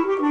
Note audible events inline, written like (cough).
Mm-hmm. (laughs)